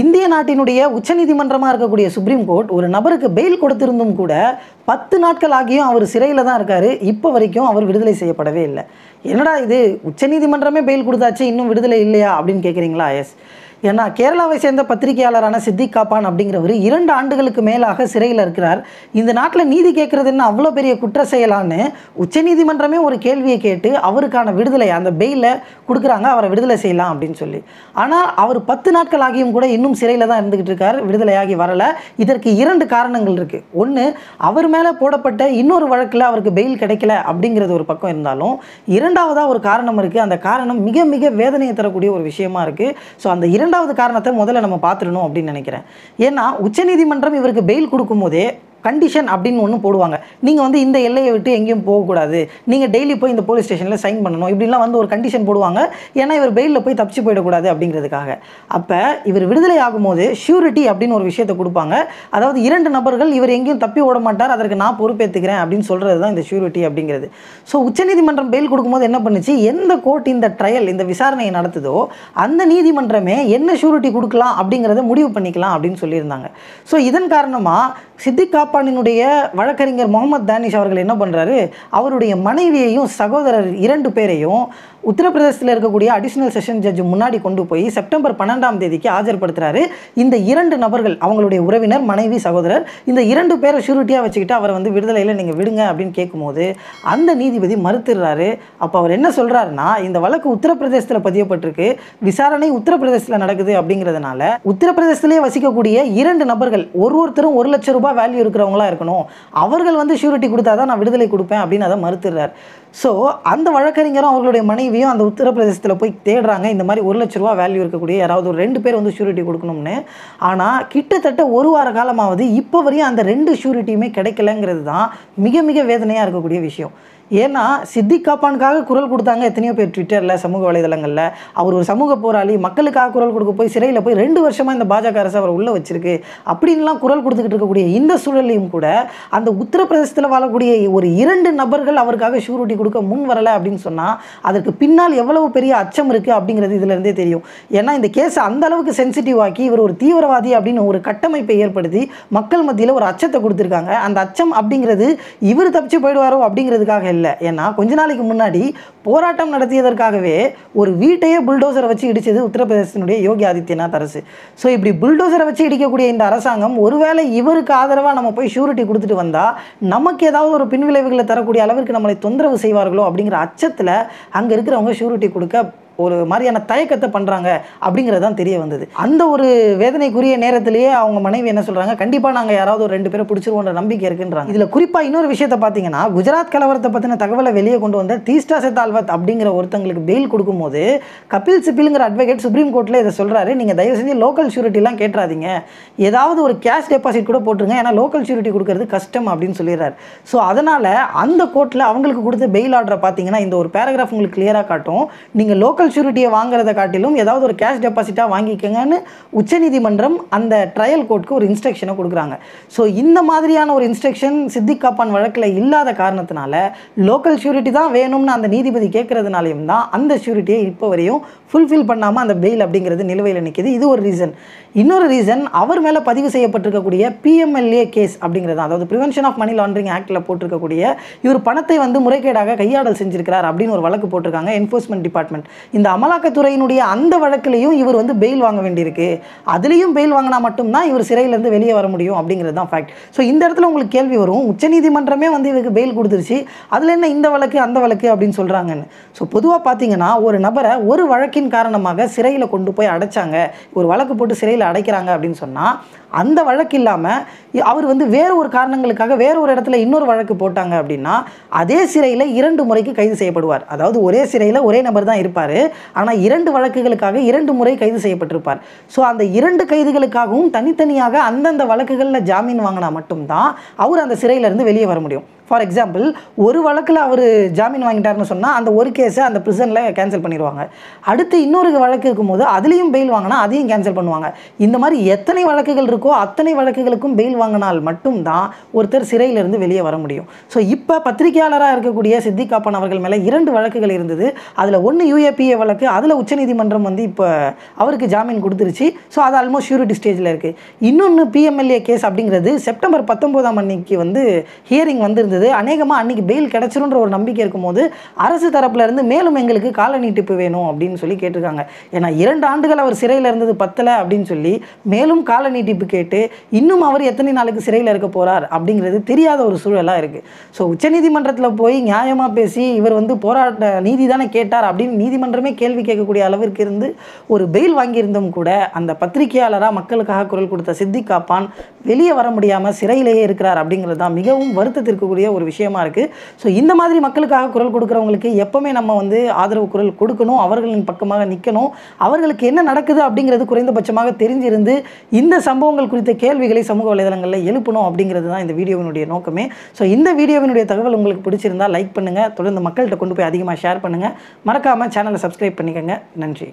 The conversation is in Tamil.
இந்திய நாட்டினுடைய உச்சநீதிமன்றமாக இருக்கக்கூடிய சுப்ரீம் கோர்ட் ஒரு நபருக்கு பெயில் கொடுத்திருந்தும் கூட பத்து நாட்கள் ஆகியும் அவர் சிறையில் தான் இருக்கார். இப்போ வரைக்கும் அவர் விடுதலை செய்யப்படவே இல்லை. என்னடா இது? உச்சநீதிமன்றமே பெயில் கொடுத்தாச்சு இன்னும் விடுதலை இல்லையா அப்படின்னு கேட்குறீங்களா எஸ் ஏன்னா கேரளாவை சேர்ந்த பத்திரிகையாளரான சித்திக் காப்பான் அப்படிங்கிறவர் இரண்டு ஆண்டுகளுக்கு மேலாக சிறையில் இருக்கிறார். இந்த நாட்டில் நீதி கேட்கறது என்ன அவ்வளோ பெரிய குற்ற செயலான்னு உச்சநீதிமன்றமே ஒரு கேள்வியை கேட்டு அவருக்கான விடுதலை அந்த பெயிலை கொடுக்குறாங்க அவரை விடுதலை செய்யலாம் அப்படின்னு சொல்லி. ஆனால் அவர் பத்து நாட்கள் ஆகியும் கூட இன்னும் சிறையில் தான் இருந்துகிட்டு இருக்கார் விடுதலையாகி வரல. இதற்கு இரண்டு காரணங்கள் இருக்குது ஒன்று அவர் மேலே போடப்பட்ட இன்னொரு வழக்கில் அவருக்கு பெயில் கிடைக்கல அப்படிங்கிறது ஒரு பக்கம் இருந்தாலும் இரண்டாவதாக ஒரு காரணம் இருக்குது அந்த காரணம் மிக மிக வேதனையை தரக்கூடிய ஒரு விஷயமா இருக்குது ஸோ அந்த இரண்டு இரண்டாவது காரணத்தை முதல்ல நம்ம பார்த்துடணும் அப்படின்னு நினைக்கிறேன். ஏன்னா உச்சநீதிமன்றம் இவருக்கு பெயில் கொடுக்கும்போதே கண்டிஷன் அப்படின்னு ஒன்று போடுவாங்க. நீங்கள் வந்து இந்த எல்லையை விட்டு எங்கேயும் போகக்கூடாது. நீங்கள் டெய்லி போய் இந்த போலீஸ் ஸ்டேஷனில் சைன் பண்ணணும். இப்படிலாம் வந்து ஒரு கண்டிஷன் போடுவாங்க. ஏன்னா இவர் பெயிலில் போய் தப்பிச்சு போயிடக்கூடாது அப்படிங்கிறதுக்காக. அப்போ இவர் விடுதலை ஆகும்போது ஷூரிட்டி அப்படின்னு ஒரு விஷயத்தை கொடுப்பாங்க. அதாவது இரண்டு நபர்கள் இவர் எங்கேயும் தப்பி ஓட மாட்டார் அதற்கு நான் பொறுப்பேற்றுக்கிறேன் அப்படின்னு சொல்கிறது தான் இந்த ஷூரிட்டி அப்படிங்கிறது. ஸோ உச்சநீதிமன்றம் பெயில் கொடுக்கும்போது என்ன பண்ணுச்சு? எந்த கோர்ட் இந்த ட்ரையல் இந்த விசாரணையை நடத்துதோ அந்த நீதிமன்றமே என்ன ஷூரிட்டி கொடுக்கலாம் அப்படிங்கிறத முடிவு பண்ணிக்கலாம் அப்படின்னு சொல்லியிருந்தாங்க. ஸோ இதன் காரணமாக சித்திக் ஜப்பானினுடைய வழக்கறிஞர் முகமது தானிஷ் அவர்கள் என்ன பண்ணுறாரு அவருடைய மனைவியையும் சகோதரர் இரண்டு பேரையும் உத்தரப்பிரதேசத்தில் இருக்கக்கூடிய அடிஷனல் செஷன் ஜட்ஜ் முன்னாடி கொண்டு போய் செப்டம்பர் பன்னெண்டாம் தேதிக்கு ஆஜர்படுத்துறாரு. இந்த இரண்டு நபர்கள் அவங்களுடைய உறவினர் மனைவி சகோதரர் இந்த இரண்டு பேரை ஷூரிட்டியாக வச்சுக்கிட்டு அவரை வந்து விடுதலையில் நீங்கள் விடுங்க அப்படின்னு கேட்கும்போது அந்த நீதிபதி மறுத்துடுறாரு. அப்போ அவர் என்ன சொல்கிறாருன்னா இந்த வழக்கு உத்தரப்பிரதேசத்தில் பதியப்பட்டிருக்கு விசாரணை உத்தரப்பிரதேசத்தில் நடக்குது அப்படிங்கிறதுனால உத்தரப்பிரதேசத்திலேயே வசிக்கக்கூடிய இரண்டு நபர்கள் ஒரு ஒருத்தரும் ஒரு லட்சம் ரூபாய் வேல்யூ இருக்கிறவங்களா இருக்கணும். அவர்கள் வந்து ஷூரிட்டி கொடுத்தா தான் நான் விடுதலை கொடுப்பேன் அப்படின்னு அதை மறுத்துடுறார். ஸோ அந்த வழக்கறிஞரும் அவர்களுடைய மனைவியும் அந்த உத்தரப்பிரதேசத்தில் போய் தேடுறாங்க. இந்த மாதிரி ஒரு லட்ச ரூபா வேல்யூ இருக்கக்கூடிய யாராவது ஒரு ரெண்டு பேர் வந்து ஷூரிட்டி கொடுக்கணும்னு. ஆனால் கிட்டத்தட்ட ஒரு வார காலமாவது இப்போ வரையும் அந்த ரெண்டு ஷூரிட்டியுமே கிடைக்கலங்கிறது தான் மிக மிக வேதனையாக இருக்கக்கூடிய விஷயம். ஏன்னா சித்தி காப்பானுக்காக குரல் கொடுத்தாங்க எத்தனையோ பேர் ட்விட்டரில் சமூக வலைதளங்களில். அவர் ஒரு சமூக போராளி மக்களுக்காக குரல் கொடுக்க போய் சிறையில் போய் ரெண்டு வருஷமாக இந்த பாஜக அரசு அவர் உள்ளே வச்சிருக்கு. அப்படின்லாம் குரல் கொடுத்துக்கிட்டு இருக்கக்கூடிய இந்த சூழலையும் கூட அந்த உத்தரப்பிரதேசத்தில் வாழக்கூடிய ஒரு இரண்டு நபர்கள் அவருக்காக ஷூரிட்டி கொடுக்க முன் வரலை அப்படின்னு சொன்னால் அதற்கு பின்னால் எவ்வளவு பெரிய அச்சம் இருக்குது அப்படிங்கிறது இதுலேருந்தே தெரியும். ஏன்னா இந்த கேஸ் அந்த அளவுக்கு சென்சிட்டிவ் ஆக்கி இவர் ஒரு தீவிரவாதி அப்படின்னு ஒரு கட்டமைப்பை ஏற்படுத்தி மக்கள் மத்தியில் ஒரு அச்சத்தை கொடுத்துருக்காங்க. அந்த அச்சம் அப்படிங்கிறது இவர் தப்பிச்சு போயிடுவாரோ அப்படிங்கிறதுக்காக இல்லை. ஏன்னா கொஞ்ச நாளைக்கு முன்னாடி போராட்டம் நடத்தியதற்காகவே ஒரு வீட்டையே புல்டோசரை வச்சு இடிச்சது உத்தரப்பிரதேசத்தினுடைய யோகி ஆதித்யநாத் அரசு. ஸோ இப்படி புல்டோசரை வச்சு இடிக்கக்கூடிய இந்த அரசாங்கம் ஒருவேளை இவருக்கு ஆதரவாக நம்ம போய் ஷூரிட்டி கொடுத்துட்டு வந்தால் நமக்கு ஏதாவது ஒரு பின்விளைவுகளை தரக்கூடிய அளவிற்கு நம்மளை தொந்தரவு செய்வார்களோ அப்படிங்கிற அச்சத்தில் அங்கே இருக்கிறவங்க ஷூரிட்டி கொடுக்க ஒரு மாதிரியான தயக்கத்தை பண்ணுறாங்க அப்படிங்கிறது தான் தெரிய வந்தது. அந்த ஒரு வேதனைக்குரிய நேரத்திலேயே அவங்க மனைவி என்ன சொல்கிறாங்க கண்டிப்பாக நாங்கள் யாராவது ஒரு ரெண்டு பேரை பிடிச்சிருவோன்ற நம்பிக்கை இருக்குன்றாங்க. இதில் குறிப்பாக இன்னொரு விஷயத்தை பார்த்தீங்கன்னா குஜராத் கலவரத்தை பற்றின தகவலை வெளியே கொண்டு வந்த தீஸ்டா செத்தால்வத் அப்படிங்கிற ஒருத்தங்களுக்கு பெயில் கொடுக்கும்போது கபில் சிபிலுங்கிற அட்வொகேட் சுப்ரீம் கோர்ட்டில் இதை சொல்கிறாரு நீங்கள் தயவு செஞ்சு லோக்கல் ஷூரிட்டிலாம் கேட்டுறாதீங்க ஏதாவது ஒரு கேஷ் டெபாசிட் கூட போட்டுருங்க. ஏன்னா லோக்கல் ஷூரிட்டி கொடுக்கறது கஷ்டம் அப்படின்னு சொல்லிடுறாரு. ஸோ அதனால் அந்த கோர்ட்டில் அவங்களுக்கு கொடுத்த பெயில் ஆர்டரை பார்த்தீங்கன்னா இந்த ஒரு பேராகிராஃப் உங்களுக்கு கிளியராக காட்டும். நீங்கள் லோக்கல் ஷூரிட்டியை வாங்குறதை காட்டிலும் ஏதாவது ஒரு கேஷ் டெபாசிட்டாக வாங்கிக்கங்கன்னு உச்சநீதிமன்றம் அந்த ட்ரையல் கோர்ட்டுக்கு ஒரு இன்ஸ்ட்ரக்ஷனை கொடுக்குறாங்க. ஸோ இந்த மாதிரியான ஒரு இன்ஸ்ட்ரக்ஷன் சித்திக் காப்பான் வழக்கில் இல்லாத காரணத்தினால லோக்கல் ஷூரிட்டி தான் வேணும்னு அந்த நீதிபதி கேட்குறதுனாலையும் தான் அந்த ஷூரிட்டியை இப்போ வரையும் ஃபுல்ஃபில் பண்ணாமல் அந்த பெயில் அப்படிங்கிறது நிலுவையில் நிற்கிது இது ஒரு ரீசன் இன்னொரு ரீசன் அவர் மேலே பதிவு செய்யப்பட்டிருக்கக்கூடிய பிஎம்எல்ஏ கேஸ் அப்படிங்கிறது அதாவது ப்ரிவென்ஷன் ஆஃப் மணி லாண்டரிங் ஆக்டில் போட்டிருக்கக்கூடிய இவர் பணத்தை வந்து முறைகேடாக கையாடல் செஞ்சிருக்கிறார் அப்படின்னு ஒரு வழக்கு போட்டிருக்காங்க என்ஃபோர்ஸ்மெண்ட் டிபார்ட்மெண்ட் இந்த அமலாக்கத்துறையினுடைய அந்த வழக்கிலையும் இவர் வந்து பெயில் வாங்க வேண்டியிருக்கு. அதுலேயும் பெயில் வாங்கினா மட்டும்தான் இவர் சிறையிலேருந்து வெளியே வர முடியும் அப்படிங்கிறது தான் ஃபேக்ட் ஸோ இந்த இடத்துல உங்களுக்கு கேள்வி வரும். உச்சநீதிமன்றமே வந்து இவருக்கு பெயில் கொடுத்துருச்சு. அதில் என்ன இந்த வழக்கு அந்த வழக்கு அப்படின்னு சொல்கிறாங்கன்னு ஸோ பொதுவாக பார்த்தீங்கன்னா ஒரு நபரை ஒரு வழக்கின் காரணமாக சிறையில் கொண்டு போய் அடைச்சாங்க. ஒரு வழக்கு போட்டு சிறையில் அடைக்கிறாங்க அப்படின்னு சொன்னால் அந்த வழக்கு இல்லாமல் அவர் வந்து வேறு ஒரு காரணங்களுக்காக வேறு ஒரு இடத்துல இன்னொரு வழக்கு போட்டாங்க அப்படின்னா அதே சிறையில் இரண்டு முறைக்கு கைது செய்யப்படுவார். அதாவது ஒரே சிறையில் ஒரே நபர் தான் இருப்பார். ஆனால் இரண்டு வழக்குகளுக்காக இரண்டு முறை கைது செய்யப்பட்டிருப்பார். ஸோ அந்த இரண்டு கைதுகளுக்காகவும் தனித்தனியாக அந்தந்த வழக்குகளில் ஜாமீன் வாங்கினா மட்டும்தான் அவர் அந்த சிறையிலேருந்து வெளியே வர முடியும். ஃபார் எக்ஸாம்பிள் ஒரு வழக்கில் அவர் ஜாமீன் வாங்கிட்டாருன்னு சொன்னால் அந்த ஒரு கேஸை அந்த ப்ரிசனில் கேன்சல் பண்ணிடுவாங்க அடுத்து இன்னொரு வழக்கு இருக்கும்போது அதுலேயும் பெயில் வாங்கினா அதையும் கேன்சல் பண்ணுவாங்க. இந்த மாதிரி எத்தனை வழக்குகள் இருக்கோ அத்தனை வழக்குகளுக்கும் பெயில் வாங்கினால் மட்டும்தான் ஒருத்தர் சிறையிலிருந்து வெளியே வர முடியும். ஸோ இப்போ பத்திரிகையாளராக இருக்கக்கூடிய சித்திகாப்பன் அவர்கள் மேலே இரண்டு வழக்குகள் இருந்தது. அதில் ஒன்று யூஏபிஏ வழக்கு அதில் உச்சநீதிமன்றம் வந்து இப்போ அவருக்கு ஜாமீன் கொடுத்துருச்சு. ஸோ அது ஆல்மோஸ்ட் ஷூரிட்டி ஸ்டேஜில் இருக்குது இன்னொன்று பிஎம்எல்ஏ கேஸ் அப்படிங்கிறது செப்டம்பர் பத்தொம்போதாம் அன்னைக்கு வந்து ஹியரிங் இருந்தது. அநேகமாக அன்னைக்கு பெயில் கிடச்சிருன்ற ஒரு நம்பிக்கை இருக்கும்போது அரசு தரப்புல இருந்து மேலும் எங்களுக்கு கால நீட்டிப்பு வேணும் அப்படின்னு சொல்லி கேட்டிருக்காங்க. ஏன்னா இரண்டு ஆண்டுகள் அவர் சிறையில் இருந்தது பத்தலை அப்படின்னு சொல்லி மேலும் கால நீட்டிப்பு கேட்டு இன்னும் அவர் எத்தனை நாளுக்கு சிறையில் இருக்க போகிறார் அப்படிங்கிறது தெரியாத ஒரு சூழலாக இருக்குது ஸோ உச்சநீதிமன்றத்தில் போய் நியாயமாக பேசி இவர் வந்து போராட்ட நீதி தானே கேட்டார் அப்படின்னு நீதிமன்றமே கேள்வி கேட்கக்கூடிய அளவிற்கு இருந்து ஒரு பெயில் வாங்கியிருந்தும் கூட அந்த பத்திரிகையாளராக மக்களுக்காக குரல் கொடுத்த சித்திக் காப்பான் வெளியே வர முடியாமல் சிறையிலேயே இருக்கிறார் அப்படிங்கிறது தான் மிகவும் வருத்தத்திற்குரிய ஒரு விஷயமா இருக்குது ஸோ இந்த மாதிரி மக்களுக்காக குரல் கொடுக்குறவங்களுக்கு எப்பவுமே நம்ம வந்து ஆதரவு குரல் கொடுக்கணும் அவர்களின் பக்கமாக நிற்கணும் அவர்களுக்கு என்ன நடக்குது அப்படிங்கிறது குறைந்தபட்சமாக தெரிஞ்சிருந்து இந்த சம்பவங்கள் குறித்த கேள்விகளை சமூக வலைதளங்களில் எழுப்பணும் அப்படிங்கிறது தான் இந்த வீடியோவினுடைய நோக்கமே. ஸோ இந்த வீடியோவினுடைய தகவல் உங்களுக்கு பிடிச்சிருந்தா லைக் பண்ணுங்கள் தொடர்ந்து மக்கள்கிட்ட கொண்டு போய் அதிகமாக ஷேர் பண்ணுங்கள் மறக்காமல் சேனலை சப்ஸ்கிரைப் பண்ணிக்கோங்க. நன்றி.